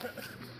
Ha ha ha.